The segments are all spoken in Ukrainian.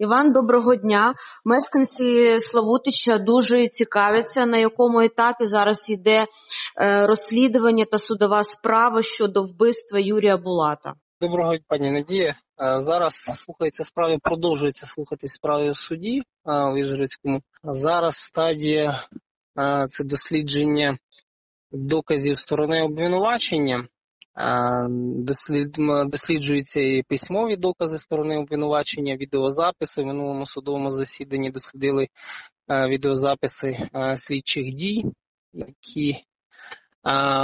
Іван, доброго дня. Мешканці Славутича дуже цікавляться, на якому етапі зараз йде е, розслідування та судова справа щодо вбивства Юрія Булата. Доброго пані Надія. Е, Зараз слухається справи, продовжується слухати справи в суді е, в Іжгородському. Зараз стадія це дослідження доказів сторони обвинувачення. Досліджуються і письмові докази сторони обвинувачення, відеозаписи. В минулому судовому засіданні дослідили відеозаписи слідчих дій, які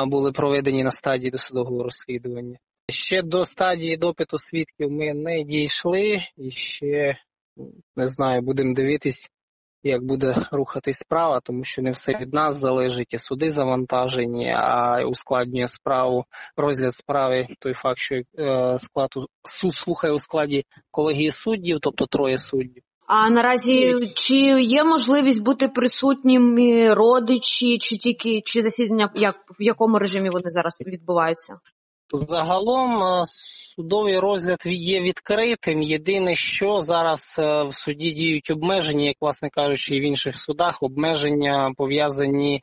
були проведені на стадії досудового розслідування. Ще до стадії допиту свідків ми не дійшли і ще не знаю, будемо дивитись, як буде рухатись справа, тому що не все від нас залежить, і суди завантажені, а ускладнює справу розгляд справи. Той факт, що е, склад суд слухає у складі колегії суддів, тобто троє суддів. А наразі чи є можливість бути присутніми родичі, чи тільки чи засідання як в якому режимі вони зараз відбуваються? Загалом е, судовий розгляд є відкритим. Єдине, що зараз е, в суді діють обмеження, як власне кажучи, і в інших судах обмеження пов'язані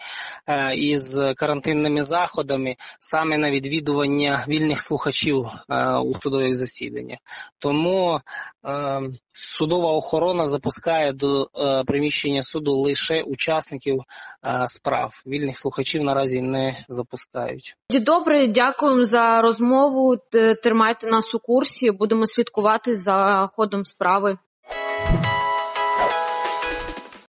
із карантинними заходами саме на відвідування вільних слухачів е, у судових засіданнях. Тому е, судова охорона запускає до е, приміщення суду лише учасників е, справ. Вільних слухачів наразі не запускають. Добре, дякуємо за розмову. Тримайте нас у курсі. Будемо слідкувати за ходом справи.